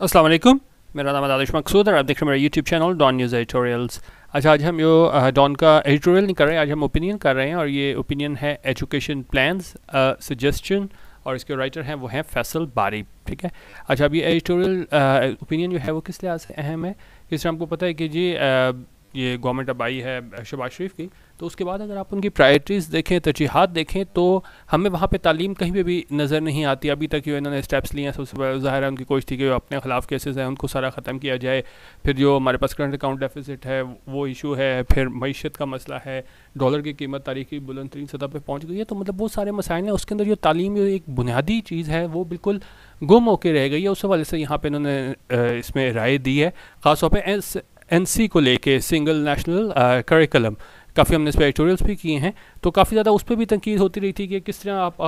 अस्सलाम वालेकुम मेरा नाम आदिश मकसूद और आप देख रहे हैं मेरा YouTube channel Dawn News editorials अच्छा आज हम यो डॉन का एडिटोरियल नहीं कर रहे हैं, आज हम ओपिनियन कर रहे हैं और ये ओपिनियन है एजुकेशन प्लान्स सजेशन और इसके राइटर हैं, वो हैं फैसल बारी ठीक है? अच्छा अब ये एडिटोरियल ओपिनियन जो है वो किस लिहाज से अहम है? इस हमको पता है कि जी ये गवर्नमेंट अब आई है शहबाज शरीफ की तो उसके बाद अगर आप उनकी प्रायरिटीज़ देखें, तरजीहत देखें तो हमें वहाँ पे तालीम कहीं पे भी नज़र नहीं आती। अभी तक जो इन्होंने स्टेप्स लिए हैं, सबसे ज़ाहिर है उनकी कोशिश थी कि अपने ख़िलाफ़ केसेस हैं, उनको सारा ख़त्म किया जाए। फिर जो हमारे पास करंट अकाउंट डेफिसिट है, वो इशू है। फिर मीशत का मसला है डॉलर की कीमत तारीखी बुलंद तरीन सतह पर पहुँच गई है तो मतलब बहुत सारे मसाइल हैं। उसके अंदर जो तालीम जो एक बुनियादी चीज़ है, वो बिल्कुल गुम होकर रह गई है। उस हवाले से यहाँ पर इन्होंने इसमें राय दी है। ख़ासतौर पर एन सी को लेके सिंगल नेशनल करिकुलम काफ़ी हमने इस पर एडिटोरियल्स भी किए हैं तो काफ़ी ज़्यादा उस पर भी तनकीद होती रही थी कि किस तरह आप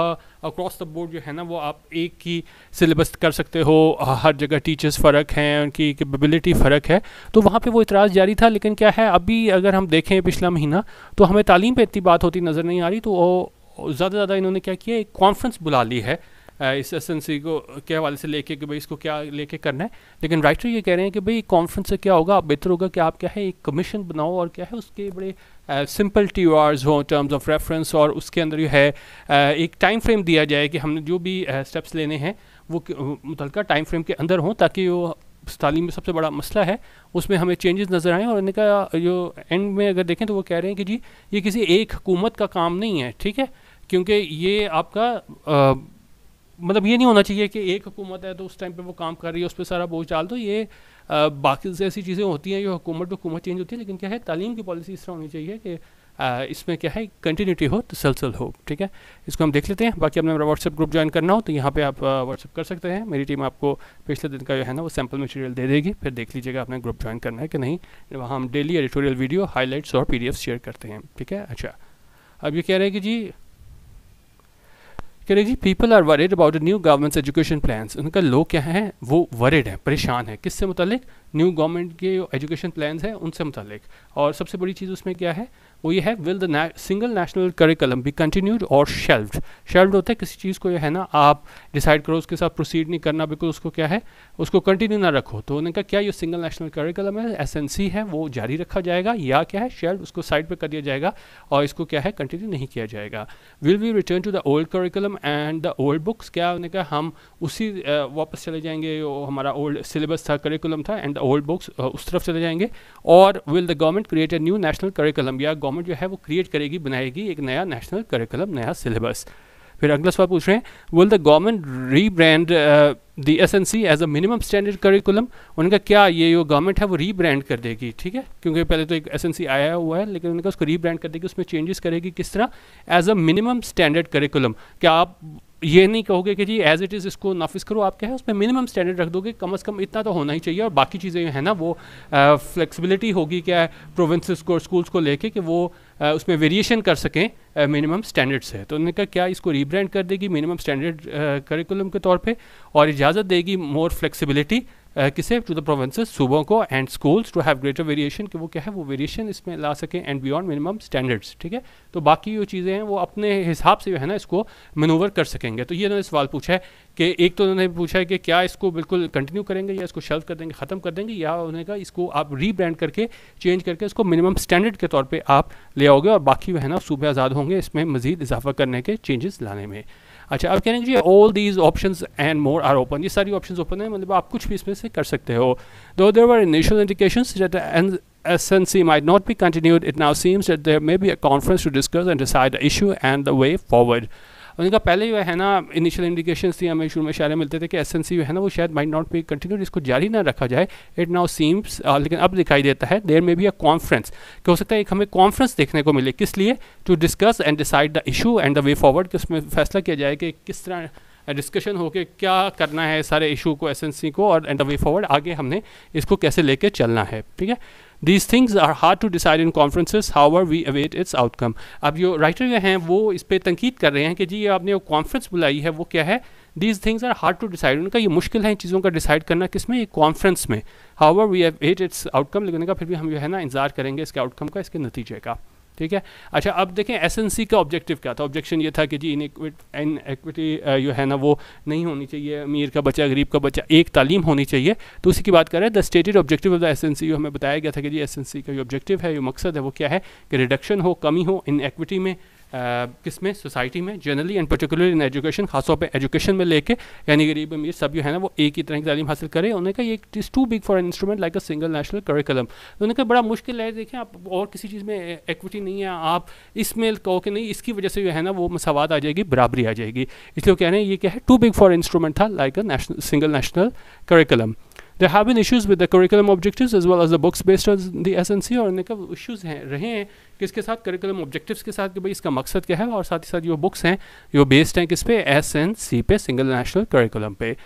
अक्रॉस द बोर्ड जो है ना, वो आप एक ही सिलेबस कर सकते हो हर जगह टीचर्स फ़र्क हैं, उनकी कैपेबिलिटी फ़र्क है तो वहाँ पे वो इतराज़ जारी था, लेकिन क्या है, अभी अगर हम देखें पिछला महीना तो हमें तालीम पर इतनी बात होती नज़र नहीं आ रही तो ज़्यादा ज़्यादा इन्होंने क्या किया, एक कॉन्फ्रेंस बुला ली है इस एसेंसी को के हवाले से लेके कि भाई इसको क्या लेके करना है? लेकिन राइटर ये कह रहे हैं कि भाई कॉन्फ्रेंस से क्या होगा? बेहतर होगा कि आप क्या है, एक कमीशन बनाओ और क्या है, उसके बड़े सिंपल टी आर्स हों टर्म्स ऑफ़ रेफरेंस और उसके अंदर जो है एक टाइम फ्रेम दिया जाए कि हमने जो भी स्टेप्स लेने हैं, वो मुतल टाइम फ्रेम के अंदर हों ताकि वो तालीम में सबसे बड़ा मसला है। उसमें हमें चेंजेस नज़र आए और इनका जो एंड में अगर देखें तो वो कह रहे हैं कि जी, ये किसी एक हुकूमत का काम नहीं है, ठीक है? क्योंकि ये आपका मतलब ये नहीं होना चाहिए कि एक हुकूमत है तो उस टाइम पे वो काम कर रही है, उस पर सारा बोझ डाल दो, ये बाकी से ऐसी चीज़ें होती हैं, जो हुकूमत हुकूमत चेंज होती है, लेकिन क्या है, तालीम की पॉलिसी इस तरह होनी चाहिए कि इसमें क्या है कंटिन्यूटी हो, तसलसल हो, ठीक है? इसको हम देख लेते हैं। बाकी अपने मेरा व्हाट्सएप ग्रुप ज्वाइन करना हो तो यहाँ पे आप व्हाट्सएप कर सकते हैं। मेरी टीम आपको पिछले दिन का जो है ना, वो सैंपल मटेरियल दे देगी, फिर देख लीजिएगा अपना ग्रुप ज्वाइन करना है कि नहीं। वहाँ हम डेली एडिटोरियल वीडियो हाईलाइट्स और पीडीएफ शेयर करते हैं, ठीक है? अच्छा। अब ये कह रहे हैं कि जी कह रहे जी people are worried about new government's education plan उनका लोग क्या है, वो वरिड है, परेशान है। किससे मुतलिक न्यू गवर्नमेंट के एजुकेशन प्लान हैं, उनसे मुतलिक और सबसे बड़ी चीज़ उसमें क्या है? वो ये है will the single national curriculum be continued और शेल्व्ड शेल्व्ड होता है, किसी चीज़ को जो है ना, आप डिसाइड करो, उसके साथ प्रोसीड नहीं करना बिकॉज़ उसको क्या है, उसको कंटिन्यू ना रखो। तो उन्होंने कहा, क्या ये सिंगल नेशनल करिकुलम है SNC है, वो जारी रखा जाएगा, या क्या है शेल्व उसको साइड पर कर दिया जाएगा, और इसको क्या है कंटिन्यू नहीं किया जाएगा। Will we return to the old curriculum and the old books क्या उन्होंने कहा, हम उसी वापस चले जाएँगे हमारा ओल्ड सिलेबस था करिकुलम था एंड द ओल्ड बुक्स उस तरफ़ चले जाएँगे, और will the government create a new national curriculum या गवर्नमेंट जो है वो क्रिएट करेगी, बनाएगी एक नया नेशनल करिकुलम नया सिलेबस फिर अगला सवाल पूछ रहे हैं will the government rebrand the S N C as a minimum standard curriculum उनका क्या ये जो गवर्नमेंट है वो रीब्रांड कर देगी? ठीक है? क्योंकि पहले तो एक एस एन सी आया हुआ है, लेकिन उनका उसको रीब्रांड कर देगी, उसमें चेंजेस करेगी किस तरह? As a minimum standard curriculum क्या आप ये नहीं कहोगे कि जी एज इट इज़ इसको नाफिस करो। आप क्या है उसमें मिनिमम स्टैंडर्ड रख दोगे कम अज़ कम इतना तो होना ही चाहिए। और बाकी चीज़ें हैं ना वो फ्लेक्सिबिलिटी होगी क्या प्रोविंसेस को स्कूल्स को लेके कि वो आ, उसमें वेरिएशन कर सकें मिनिमम स्टैंडर्ड से। तो उन्होंने कहा क्या इसको रीब्रांड कर देगी मिनिमम स्टैंडर्ड करिकुलम के तौर पर और इजाज़त देगी मोर फ्लेक्सिबिलिटी किसे? टू द प्रोविंसेस सूबों को and schools to have greater variation कि वो क्या है? वो वेरिएशन इसमें ला सकें एंड बियॉन्ड मिनिमम स्टैंडर्ड्स ठीक है? तो बाकी जो चीज़ें हैं, वो अपने हिसाब से जो है ना इसको मनूवर कर सकेंगे। तो ये उन्होंने सवाल पूछा है कि एक तो उन्होंने पूछा है कि क्या इसको बिल्कुल कंटिन्यू करेंगे या इसको शेल्व कर देंगे, ख़त्म कर देंगे? या उन्होंने कहा इसको आप रीब्रांड करके चेंज करके इसको मिनिमम स्टैंडर्ड के तौर पर आप ले आओगे और बाकी जो है ना सूबे आज़ाद होंगे इसमें मज़ीद इजाफा करने के चेंजेस लाने में। अच्छा अब कह जी all these option and more are open ये सारी ऑप्शन ओपन है मतलब आप कुछ भी इसमें से कर सकते हो दो there were initial indication SNC might not be continued, it now seems that there may be a conference to discuss and decide the issue and the way forward. उनका पहले जो है ना इनिशियल इंडिकेशन थी हमें शुरू में शायद मिलते थे कि एसएनसी जो है ना, वो शायद माइट नॉट बी कंटिन्यू इसको जारी ना रखा जाए। इट नाउ सीम्स लेकिन अब दिखाई देता है देर में भी अ कॉन्फ्रेंस कि हो सकता है, एक हमें कॉन्फ्रेंस देखने को मिले, किस लिए? To discuss and decide the issue and the way forward कि उसमें फैसला किया जाए कि किस तरह डिस्कशन हो के क्या करना है सारे इशू को एसएनसी को और एंड वे फॉरवर्ड आगे हमने इसको कैसे लेके चलना है, ठीक है? These things are hard to decide in conferences how are we await its outcome अब जो राइटर हैं वो इस पर तनकीद कर रहे हैं कि जी, आपने कॉन्फ्रेंस बुलाई है, वो क्या है? These things are hard to decide उनका ये मुश्किल है इन चीज़ों का डिसाइड करना किसमें एक कॉन्फ्रेंस में। How are we await its outcome लेकिन फिर भी हम जो है ना इंतज़ार करेंगे इसके आउटकम का, इसके नतीजे का। ठीक है? अच्छा अब देखें एसएनसी का ऑब्जेक्टिव क्या था? ऑब्जेक्शन ये था कि जी इन इन एक्विटी जो है ना, वो नहीं होनी चाहिए, अमीर का बच्चा, गरीब का बच्चा, एक तालीम होनी चाहिए। तो उसी की बात कर रहे हैं the stated objective of the S N जो हमें बताया गया था कि जी एस एन सी का जो ऑब्जेक्टिव है, जो मकसद है, वो क्या है? कि रिडक्शन हो, कमी हो इन एक्विटी में किसमें सोसाइटी में generally and particular in education खासतौर पर एजुकेशन में लेके, यानी गरीब, अमीर, सब जो है ना, वो एक ही तरह की तालीम हासिल करें। उन्होंने कहा, ये is too big for an instrument like a single national curriculum उन्होंने कहा, बड़ा मुश्किल है, देखें, आप और किसी चीज़ में एक्विटी नहीं है, आप इसमें कहो कि नहीं, इसकी वजह से जो है ना, वो मसावत आ जाएगी, बराबरी आ जाएगी। इसलिए कह रहे हैं, ये क्या है? टू बिग फॉर इंस्ट्रूमेंट था like a national single national curriculum There have been issues with the curriculum objectives as well as the books based on the C और इनका इशूज़ हैं, रहे हैं किसके साथ करिकुलम ऑब्जेक्टिव्स के साथ कि भाई इसका मकसद क्या है और साथ ही साथ जो बुक्स हैं, जो बेस्ड हैं किस पे? एस एन सी पे सिंगल नेशनल करिकुलम पे।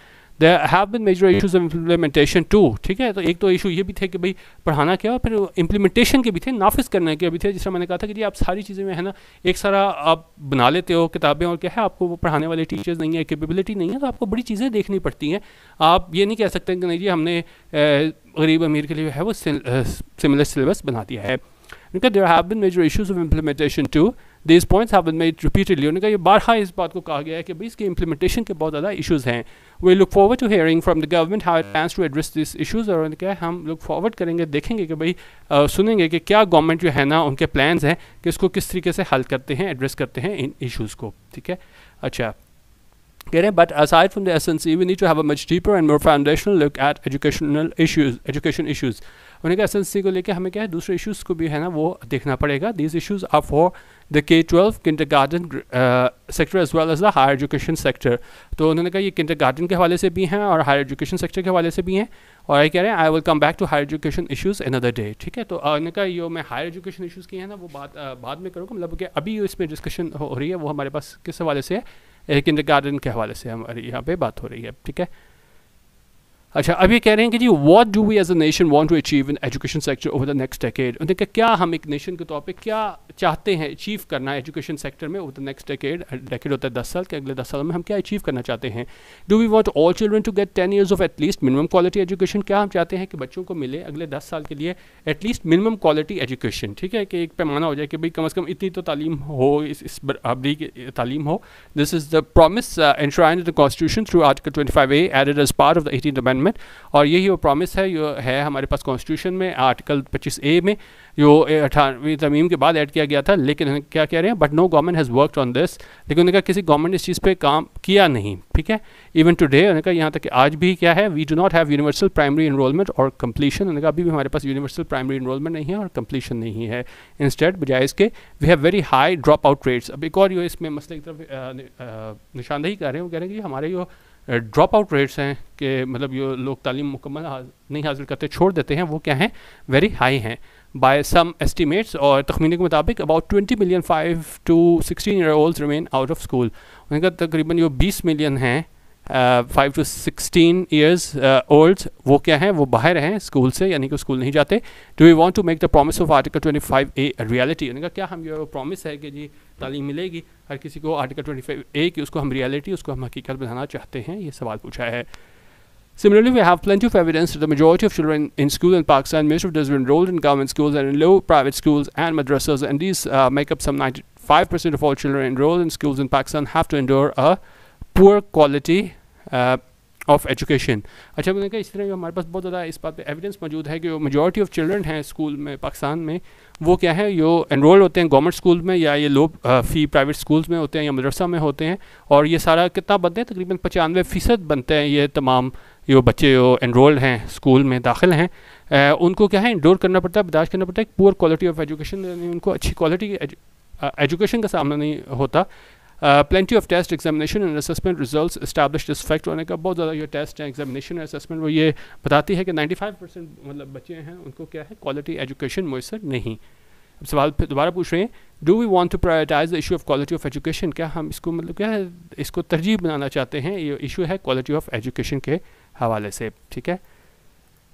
There have been major issues of implementation to ठीक है? तो एक तो इशू ये भी थे कि भाई पढ़ाना क्या और फिर इम्प्लीमेंटेशन के भी थे, नाफिज करने के भी थे, जिस तरह मैंने कहा था कि जी आप सारी चीज़ें में, है ना, एक सारा आप बना लेते हो किताबें और क्या है, आपको वो पढ़ाने वाले टीचर्स नहीं है कैपेबिलिटी नहीं है तो आपको बड़ी चीज़ें देखनी पड़ती हैं। आप ये नहीं कह सकते कि नहीं जी हमने गरीब अमीर के लिए है वो सिमिलर सिलेबस बना दिया है। There have been major issues of implementation to this points have been made repeatedly उन्होंने कहा, ये बारहा इस बात को कहा गया है कि भाई इसके इंप्लीमेंटेशन के बहुत ज़्यादा इशूज़ हैं। We look forward to hearing from the government how plans to address this issues और क्या है हम लुक फॉरवर्ड करेंगे, देखेंगे कि भाई सुनेंगे कि क्या गवर्नमेंट जो है ना, उनके प्लान्स हैं कि इसको किस तरीके से हल करते हैं एड्रेस करते हैं इन इशूज़ को। ठीक है? अच्छा। कह रहे हैं but aside from the essence we need to have a much deeper and more foundational look at educational issues education issues कहा एसएनसी को लेकर हमें क्या है? दूसरे इशूज़ को भी, है ना, वो देखना पड़ेगा। These issues are for the K twelve kindergarten sector as well as the higher education sector तो उन्होंने कहा, ये किंडर गार्डन के हवाले से भी हैं और हायर एजुकेशन सेक्टर के हवाले से भी हैं और ये कह रहे हैं I will come back to higher education issues in other day ठीक है? तो उन्होंने कहा, यो मैं हायर एजुकेशन इशूज़ की है ना, वो बात बाद में करूँगा। मतलब कि अभी इसमें डिस्कशन हो रही है, वो हमारे पास किस हवाले से है? किंडर गार्डन के हवाले से हमारी यहाँ पर बात हो रही है। ठीक है? अच्छा अभी कह रहे हैं कि जी what do we as a nation want to achieve in education sector over the next decade उन्होंने कहा क्या हम एक नेशन के तौर पे क्या चाहते हैं अचीव करना एजुकेशन सेक्टर में over the next decade decade होता है दस साल के अगले दस साल में हम क्या अचीव करना चाहते हैं? Do we want all children to get ten years of at least minimum quality education क्या हम चाहते हैं कि बच्चों को मिले अगले दस साल के लिए एटलीस्ट मिनिमम क्वालिटी एजुकेशन ठीक है कि एक पैमाना हो जाए कि भाई कम अज़ कम इतनी तो तालीम हो इस, इस बराबरी की तालीम हो। This is the promise enshrine the constitution through article twenty five A added as part of the eighteen amendment और यही वो प्रॉमिस है जो है हमारे पास कॉन्स्टिट्यूशन में आर्टिकल पच्चीस ए में जो अठारहवीं तमीम के बाद ऐड किया गया था, लेकिन क्या कह रहे हैं but no government has worked on this लेकिन उन्होंने कहा, किसी गवर्नमेंट इस चीज़ पे काम किया नहीं, ठीक है? इवन टुडे उन्होंने कहा, यहाँ तक कि आज भी क्या है we do not have universal primary enrolment और कंप्लीशन उन्होंने कहा, अभी भी हमारे पास यूनिवर्सल प्राइमरी इनरोलमेंट नहीं है और कंप्लीशन नहीं है। इंस्टेड बजाय इसके we have very high drop out rates अब एक और जो इसमें मसले की तरफ़ निशानदही कर रहे हैं, वो कह रहे हैं कि हमारे जो ड्रॉप आउट रेट्स हैं कि मतलब ये लोग तालीम मुकम्मल नहीं हासिल करते, छोड़ देते हैं, वो क्या हैं? वेरी हाई हैं। बाय सम एस्टिमेट्स और तखमीने के मुताबिक about twenty million five to sixteen year old remain out of school उनका तकरीबन जो बीस मिलियन हैं। five to sixteen years old वो क्या हैं वो बाहर हैं स्कूल से यानी कि स्कूल नहीं जाते do we want to make the promise of article twenty five a reality उन्होंने कहा क्या हम ये प्रॉमिस है कि जी तालीम मिलेगी हर किसी को आर्टिकल ट्वेंटी फाइव ए की उसको हम रियलिटी उसको हम हकीकत बनाना चाहते हैं ये सवाल पूछा है Similarly, we have plenty of evidence that the majority of children in school in Pakistan, most of those are enrolled in government schools and in low private schools and madrasas, and these uh, make up some 95% of all children enrolled in schools in Pakistan have to endure a quality uh, of education अच्छा मैंने कहा इस तरह हमारे पास बहुत ज़्यादा इस बात पे एविडेंस मौजूद है कि जो मेजॉरिटी ऑफ़ चिल्ड्रन हैं स्कूल में पाकिस्तान में। वो क्या है जो एनरोल होते हैं गवर्नमेंट स्कूल में या ये लो फ़ी प्राइवेट स्कूल्स में होते हैं या मदरसा में होते हैं और ये सारा कितना बनते हैं? तकरीबन पचानवे फ़ीसद बनते हैं ये तमाम जो बच्चे जो एनरोल्ड हैं स्कूल में दाखिल हैं। आ, उनको क्या है इंडोर करना पड़ता है बर्दाश्त करना पड़ता है पुअर क्वालिटी ऑफ़ एजुकेशन उनको अच्छी क्वालिटी एजुकेशन का सामना नहीं होता। Plenty of test examination and assessment results establish this fact होने का बहुत ज़्यादा ये टेस्ट है एग्जामिनेशन असेसमेंट वो ये बताती है कि 95 परसेंट मतलब बच्चे हैं, उनको क्या है क्वालिटी एजुकेशन मैसर नहीं। अब सवाल फिर दोबारा पूछ रहे हैं do we want to prioritise the issue of quality of education क्या हम इसको मतलब क्या है, इसको तरजीह बनाना चाहते हैं? ये इशू है क्वालिटी ऑफ़ एजुकेशन के हवाले से, ठीक है?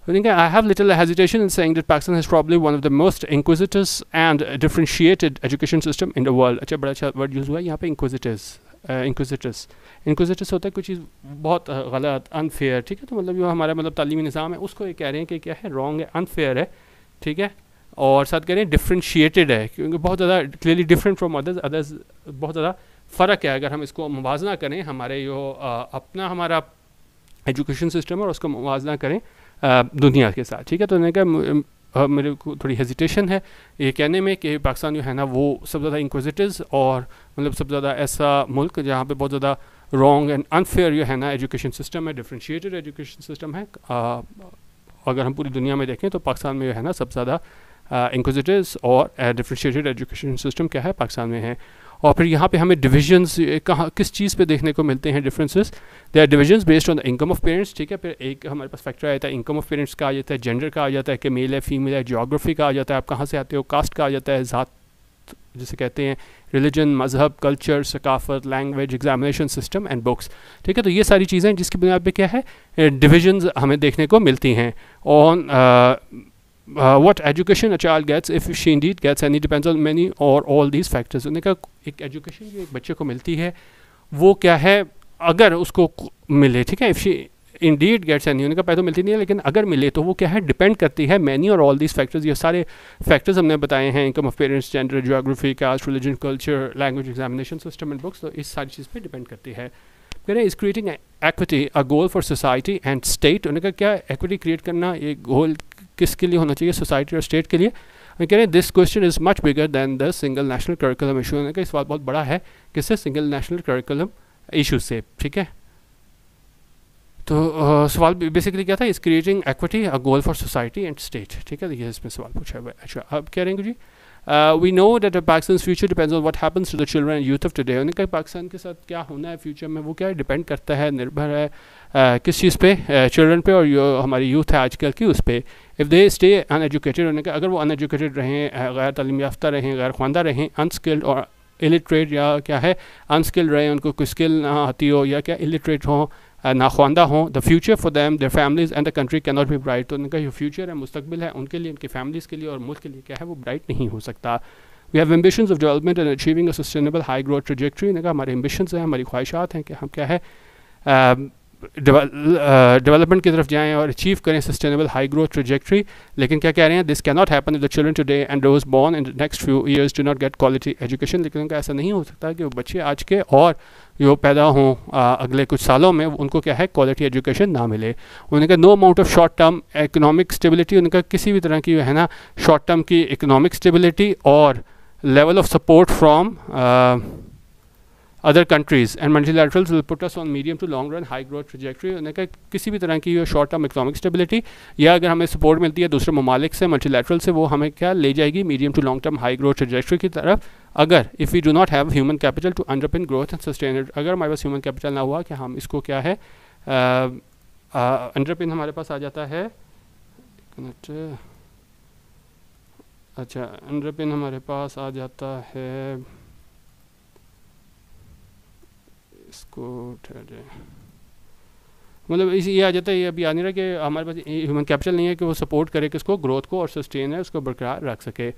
I think I have little hesitation in saying that Pakistan has probably one of the most inquisitive and differentiated education system in the world. अच्छा बड़ा अच्छा वर्ड यूज़ हुआ है यहाँ पे inquisitors इंक्विजिटस इंक्विजिटस होता है कुछ चीज़ बहुत गलत अनफेयर ठीक है तो मतलब जो हमारा मतलब तालीमी निज़ाम है उसको ये कह रहे हैं कि क्या है रॉन्ग है अनफेयर है ठीक है और साथ कह रहे हैं डिफ्रेंशिएटेड है क्योंकि बहुत ज़्यादा clearly different from others others बहुत ज़्यादा फ़र्क है अगर हम इसको मुवजना करें हमारे जो अपना हमारा एजुकेशन सिस्टम है और उसको मुवजना करें दुनिया के साथ ठीक है? तो मैंने कहा मेरे को थोड़ी हेजिटेशन है। ये कहने में कि पाकिस्तान जो है ना वो सबसे ज़्यादा इंक्विजिटिव और मतलब सबसे ज़्यादा ऐसा मुल्क जहाँ पे बहुत ज़्यादा रॉन्ग एंड अनफेयर जो है ना एजुकेशन सिस्टम है डिफ्रेंशिएटेड एजुकेशन सिस्टम है। आ, अगर हम पूरी दुनिया में देखें तो पाकिस्तान में जो है ना सबसे ज़्यादा इंक्विजिटिव और डिफ्रेंशिएटेड एजुकेशन सिस्टम क्या है? पाकिस्तान में है। और फिर यहाँ पे हमें डिविजन्स कहाँ, किस चीज़ पे देखने को मिलते हैं differences they are divisions based on the income of parents ठीक है? फिर एक हमारे पास फैक्टर आ जाता है इनकम ऑफ़ पेरेंट्स का आ जाता है जेंडर का आ जाता है, कि मेल है फीमेल है जोग्राफी का आ जाता है, आप कहाँ से आते हो? कास्ट का आ जाता है, ज़ात, जिसे कहते हैं रिलीजन मज़हब culture सकाफत language examination system and books ठीक है? तो ये सारी चीज़ें जिसकी बुनियाद पर क्या है? डिविजन्स हमें देखने को मिलती हैं। On uh, what education a child gets if she indeed gets any depends on many or all these factors. उन्होंने कहा एक एजुकेशन जो एक बच्चे को मिलती है वो क्या है? अगर उसको मिले ठीक है? If she indeed gets any उन्होंने कहा पैदा मिलती नहीं है लेकिन अगर मिले तो वो क्या है? डिपेंड करती है मैनी और ऑल दीज फैक्टर्स ये सारे फैक्टर्स हमने बताए हैं income of parents gender geography caste religion culture language examination system and books तो इस सारी चीज़ पे डिपेंड करती है। फिर is creating equity a goal for society and state उन्होंने कहा क्या एक्विटी क्रिएट करना एक गोल किसके लिए होना चाहिए सोसाइटी और स्टेट के लिए? कह रहे हैं this question is much bigger than the single national curriculum issue उन्होंने कहा सवाल बहुत बड़ा है किससे सिंगल नेशनल करिकुलम इशू से ठीक है? तो uh, सवाल बेसिकली क्या था? Is creating equity a goal for society and state ठीक है ये इसमें सवाल पूछा हुआ है। अच्छा अब क्या रहेंगे जी? We know that Pakistan future depends on what happens to the children and youth of today उन्होंने कहा पाकिस्तान के साथ क्या होना है फ्यूचर में? वो क्या डिपेंड करता है? निर्भर है uh, किस चीज़ पे? चिल्ड्रन uh, पे और हमारी यूथ है आजकल की उस पर इफ़ दे स्टे अनएजुकेटेड उन्होंने कहा अगर वो अनएजुकेटेड रहें गैर तलीम याफ्ता रहें गैर खानदा रहें अनस्किल्ड और इलिटरेट या क्या है अनस्किल्ड रहे उनको कोई स्किल ना आती हो या क्या इलिटरेट हो नाख्वानदा हों the future for them their families and the country can not bright तो उनका जो फ्यूचर है मुस्तबिल है, उनके लिए, उनकी फैमिलीज़ के लिए और मुल्क के लिए क्या है, वो ब्राइट नहीं हो सकता। We have ambition of development and achieving a sustainable high growth trajectory कहा, हमारे एम्बिशंस हैं, हमारी ख्वाहिशात हैं कि हम क्या है डेवलपमेंट की तरफ़ जाएँ और अचीव करें सस्टेनेबल हाई ग्रोथ ट्रजेक्ट्री लेकिन क्या कह रहे हैं this can not happen the children today and rose born in next few years do not get quality education लेकिन उनका ऐसा नहीं हो सकता कि वो बच्चे आज के और जो पैदा हों अगले कुछ सालों में, उनको क्या है क्वालिटी एजुकेशन ना मिले। उन्होंने कहा no amount of short term economic stability उनका किसी भी तरह की है ना शॉर्ट टर्म की इकोनॉमिक स्टेबिलिटी और level of support from other countries and multilaterals will put us on medium to long run high growth trajectory उन्होंने कहा किसी भी तरह की शॉर्ट टर्म इकोनॉमिक स्टेबिलिटी या अगर हमें सपोर्ट मिलती है दूसरे ममालिक से मल्टीलैटरल से, वो हमें क्या ले जाएगी medium to long term high growth trajectory की तरफ़? अगर if we do not have human capital to underpin growth and sustain अगर हमारे पास ह्यूमन कैपिटल ना हुआ कि हम इसको क्या है अंडरपिन हमारे पास आ जाता है? अच्छा अंडरपिन हमारे पास आ जाता है इसको मतलब इस ये आ जाता है, ये अभी आ नहीं रहा कि हमारे पास ह्यूमन कैपिटल नहीं है कि वो सपोर्ट करे कि किसको ग्रोथ को और सस्टेन है उसको बरकरार रख सके।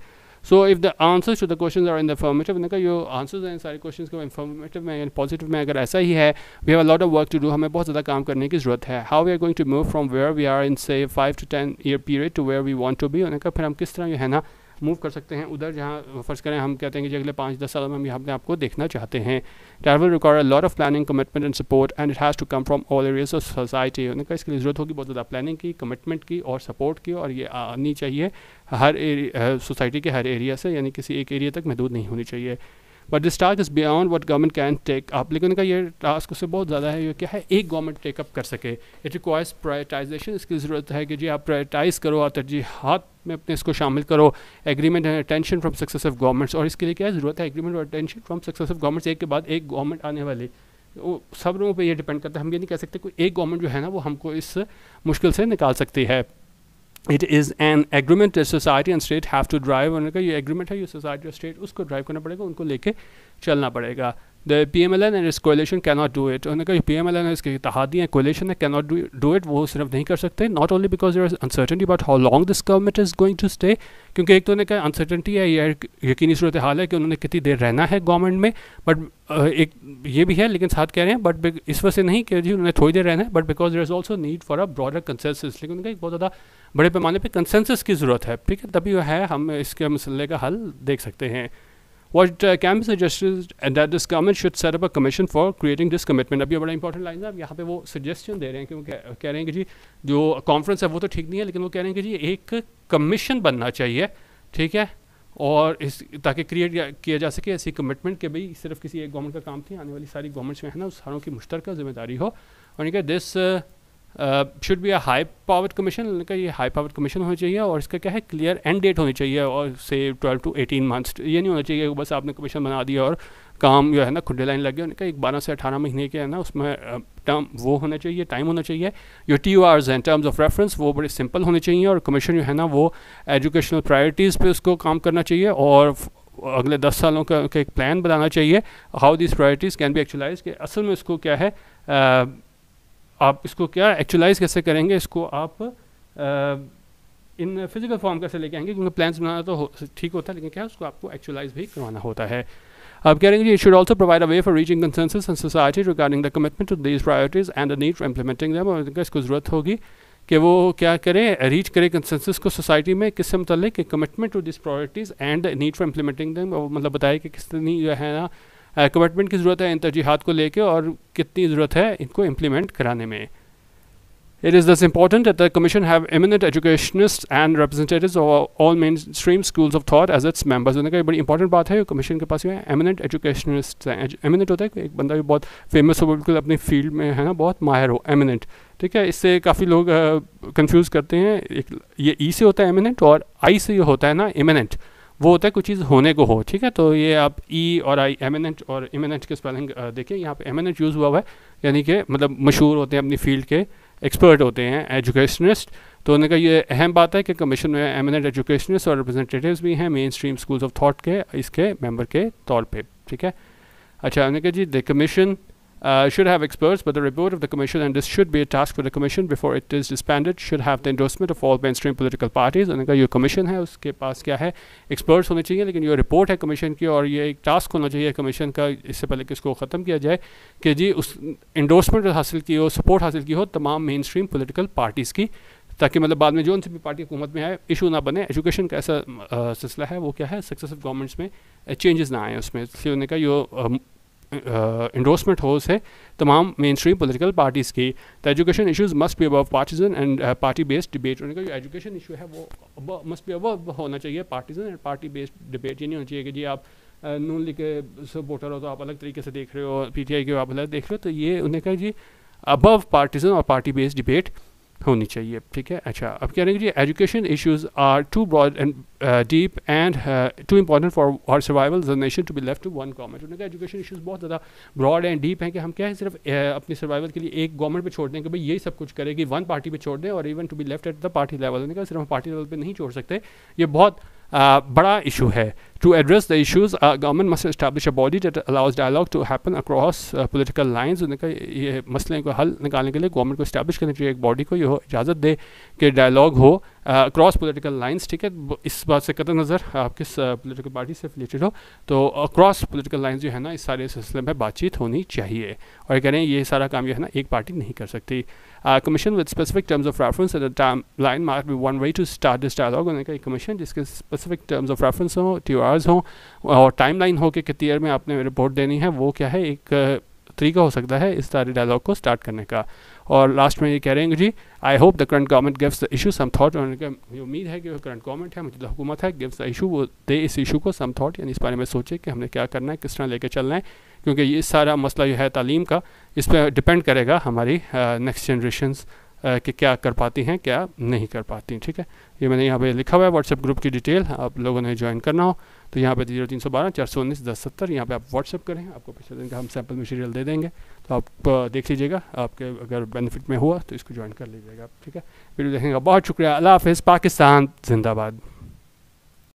So if the answers to the question are in the formative मैंने कहा आंसर्स हैं, सारे क्वेश्चन को इन्फॉर्मेटिव में यानी पॉजिटिव में अगर ऐसा ही है we have lot of work to do हमें बहुत ज़्यादा काम करने की ज़रूरत है। How we are going to move from where we are in से five to ten year period to where we want to be उन्होंने कहा फिर हम किस तरह जो है ना मूव कर सकते हैं उधर, जहाँ फ़र्ज़ करें हम कहते हैं कि अगले पाँच, दस साल में हम यहाँ अपने आपको देखना चाहते हैं। Travel record lot of planning commitment and support and it has to come from all areas of society उन्होंने कहा, इसके लिए ज़रूरत होगी बहुत ज़्यादा प्लानिंग की कमिटमेंट की और सपोर्ट की और ये आनी चाहिए हर सोसाइटी के हर एरिया से, यानी किसी एक एरिया तक महदूद नहीं होनी चाहिए। But this task is beyond what government can take up लेकिन उनका ये टास्क उससे बहुत ज़्यादा है, ये क्या है? एक गवर्नमेंट टेकअप कर सके। इट रिक्वायर्स प्रायोरिटाइजेशन इसकी ज़रूरत है कि जी आप प्रायोरिटाइज करो और तरजीहत में अपने इसको शामिल करो। Agreement and attention from successive governments और इसके लिए क्या ज़रूरत है एग्रीमेंट और अटेंशन फ्रॉम सक्सेसिव गवर्नमेंट्स एक के बाद एक गवर्नमेंट आने वाली। वो सब लोगों पर ये डिपेंड करता है। हम ये नहीं कह सकते कोई एक गवर्नमेंट जो है ना, वो हमको इस मुश्किल से निकाल सकती है। It is an agreement society and state have to drive उन्होंने कहा, ये एग्रीमेंट है, ये सोसाइटी और स्टेट उसको ड्राइव करना पड़ेगा, उनको लेके चलना पड़ेगा. The P M L N and this coalition can not do it उन्होंने कहा पी एम एल एन इसके इतिहादी हैं कोलेशन है कैन नॉट डू इट वो सिर्फ़ नहीं कर सकते not only because their uncertainty but how long this government is going to stay क्योंकि एक तो उन्होंने कहा अनसर्टनटी है, या यकीनी सूरत हाल है कि उन्होंने कितनी देर रहना है गवर्नमेंट में बट एक, ये भी है, लेकिन साथ कह रहे हैं बट इस वजह से नहीं कि जी उन्होंने थोड़ी देर रहना है but because there is also need for a broader consensus लेकिन उनका एक बहुत ज़्यादा बड़े पैमाने पे कंसेंसस की ज़रूरत है। ठीक है, तभी है, हम इसके मसले का हल देख सकते हैं। Can be suggested that this government should set up a commission for creating this अब ये बड़ा इंपॉर्टेंट लाइन है, अब यहाँ पे वो सजेशन दे रहे हैं क्योंकि कह रहे हैं कि जी, जो कॉन्फ्रेंस है वो तो ठीक नहीं है, लेकिन वो कह रहे हैं कि जी, एक कमीशन बनना चाहिए। ठीक है? और इस, ताकि क्रिएट किया जा सके ऐसी कमिटमेंट के भाई सिर्फ़ किसी एक गवर्नमेंट का काम थी आने वाली सारी गवर्नमेंट्स में है ना, उस सारों की मुश्तरक ज़िम्मेदारी हो। और this should be a high power commission इनका ये हाई पावर कमीशन होना चाहिए और इसका क्या है? क्लियर एंड डेट होनी चाहिए और से ट्वेल्व टू एटीन मंथ्स ये नहीं होना चाहिए बस आपने कमीशन बना दिया और काम जो है ना खुले लाइन लग गया। उनका एक बारह से अठारह महीने के है ना उसमें टर्म वो होना चाहिए टाइम होना चाहिए। जो टी आर्स हैं टर्म्स ऑफ़ रेफरेंस वो बड़े सिंपल होने चाहिए और कमीशन जो है ना वो एजुकेशनल प्रायोरिटीज़ पे उसको काम करना चाहिए और अगले दस सालों का, एक प्लान बनाना चाहिए। How this priorities can be actualise कि असल में इसको क्या है आ, आप इसको क्या एक्चुलाइज कैसे करेंगे, इसको आप इन फ़िज़िकल फॉर्म कैसे लेके आएँगे? क्योंकि प्लान्स बनाना तो ठीक होता है, लेकिन क्या उसको आपको एक्चुलाइज भी करवाना होता है। आप कह रहे हैं should also provide a way for reaching consensus in society regarding the commitment to these priorities and the need for implementing them और इसको ज़रूरत होगी कि वो क्या करें रीच करें कंसेंसस को सोसाइटी में, किससे मतलब कि commitment to this priorities and need for implementing them मतलब बताए कि कितनी जो है ना कमिटमेंट की ज़रूरत है इन तरजीहत को लेकर और कितनी ज़रूरत है इनको इम्प्लीमेंट कराने में। It is thus important at the commission have eminent educationist and representative all mainstream schools of thought as its members उन्होंने कहा बड़ी इंपॉर्टेंट बात है कमीशन के पास ये एमिनेंट एजुकेशनस्ट हैं। एमिनेंट होता है एक बंदा भी बहुत फ़ेमस हो बिल्कुल अपनी फ़ील्ड में है ना बहुत माहिर हो एमिनेंट ठीक है इससे काफ़ी लोग कन्फ्यूज़ uh, करते हैं। एक ये ई e से होता है एमिनेंट और आई से ये होता है ना इमिनेंट वो होता है, कुछ चीज़ होने को हो, ठीक है? तो ये आप ई e और आई एमिनेंट और इमिनेंट के स्पेलिंग देखिए, यहाँ पे एमिनेंट यूज़ हुआ हुआ है, यानी कि मतलब मशहूर होते हैं, अपनी फ़ील्ड के एक्सपर्ट होते हैं एजुकेशनिस्ट तो उन्होंने कहा, ये अहम बात है कि कमीशन में एमिनेंट एजुकेशनिस्ट और रिप्रेजेंटेटिव्स भी हैं mainstream schools of thought के, इसके मेंबर के तौर पर ठीक है? अच्छा उन्होंने कहा, जी the commission uh, should have experts, but the report of the commission, and this should be a task for the commission before it is disbanded, should have the endorsement of all mainstream political parties. उन्होंने कहा ये commission है उसके पास क्या है? Experts होने चाहिए लेकिन ये रिपोर्ट है कमीशन की और ये एक टास्क होना चाहिए कमीशन का इससे पहले कि इसको ख़त्म किया जाए? कि जी उस इंडोर्समेंट हासिल की हो सपोर्ट हासिल की हो तमाम मेन स्ट्रीम पोलिटिकल पार्टीज़ की ताकि मतलब बाद में जो उनसे भी पार्टी हुकूमत में आए इशू ना बने। एजुकेशन का ऐसा सिलसिला है वो क्या है? सक्सेसिव गवर्नमेंट्स में चेंजेस ना आए उसमें। इसलिए उन्होंने कहा यो इंडोर्समेंट हो से तमाम मेन स्ट्रीम पोलिटिकल पार्टीज़ की the education issues must be above partisan and party based debate उनका जो एजुकेशन इशू है, वो मस्ट बी अबव होना चाहिए partisan and party based debate ये नहीं होना चाहिए कि जी आप नून लीग के सपोर्टर हो तो आप अलग तरीके से देख रहे हो पी टी आई के आप अलग देख रहे हो तो ये उन्हें कहा जी अबव पार्टीजन और पार्टी बेस्ड डिबेट होनी चाहिए ठीक है? अच्छा अब कह रहे हैं कि education issues are too broad and deep and too important for our survival the nation to be left to one government उन्होंने कहा एजुकेशन इश्यूज़ बहुत ज़्यादा ब्रॉड एंड डीप हैं कि हम क्या है सिर्फ़ uh, अपनी सर्वाइवल के लिए एक गवर्नमेंट पर छोड़ दें कि भाई यही सब कुछ करेगी वन पार्टी पे छोड़ दें और even to be left at the party level उन्होंने कहा सिर्फ़ हम पार्टी लेवल पर नहीं छोड़ सकते। ये बहुत बड़ा इशू है। To address the issues, uh, government must establish a body that allows dialogue to happen across uh. उन्होंने ये मसले को हल निकालने के लिए गवर्नमेंट को इस्टेब्लिश करनी चाहिए एक बॉडी को ये इजाज़त दे कि डायलॉग हो अक्रॉस पॉलिटिकल लाइंस ठीक है? इस बात से कदर नज़र आप किस पोलिटिकल पार्टी से रिलेटेड हो? तो अक्रॉस पोलिटिकल लाइंस जो है ना इस सारे सिलसिले में बातचीत होनी चाहिए। और कह रहे हैं ये सारा काम जो है ना एक पार्टी नहीं कर सकती। Commission with specific terms of reference at timeline mark be one way to start this dialogue उन्होंने कहा कमीशन जिसके स्पेसिफिक टर्म्स ऑफ़ रेफरेंस हो टी हों, और टाइम लाइन हो कि कितनी ईयर में आपने रिपोर्ट देनी है, वो क्या है, एक तरीका हो सकता है इस सारे डायलॉग को स्टार्ट करने का। और लास्ट में ये कह रहे हैं जी I hope the current government gives the issue some thought उन्होंने उम्मीद है कि वो करंट गवर्नमेंट है, मुझे हुकूमत है गिव्स द इशू वो दे इस इशू को सम थॉट यानी इस बारे में सोचे कि हमने क्या करना है, किस तरह लेके चलना है, क्योंकि ये सारा मसला जो है तालीम का, इस पर डिपेंड करेगा हमारी नेक्स्ट जनरेशन्स कि क्या कर पाती हैं, क्या नहीं कर पाती ठीक है? ये मैंने यहाँ पे लिखा हुआ है व्हाट्सएप ग्रुप की डिटेल आप लोगों ने ज्वाइन करना हो तो यहाँ पे ज़ीरो तीन सौ बारह, चार सौ उन्नीस, दस सत्तर, यहाँ पे आप व्हाट्सअप करें, आपको पिछले दिन का हम सैंपल मटेरियल दे देंगे तो आप देख लीजिएगा, आपके अगर बेनिफिट में हुआ तो इसको ज्वाइन कर लीजिएगा ठीक है? वीडियो देखेंगे बहुत शुक्रिया, अल्लाह हाफ़ पाकिस्तान, जिंदाबाद।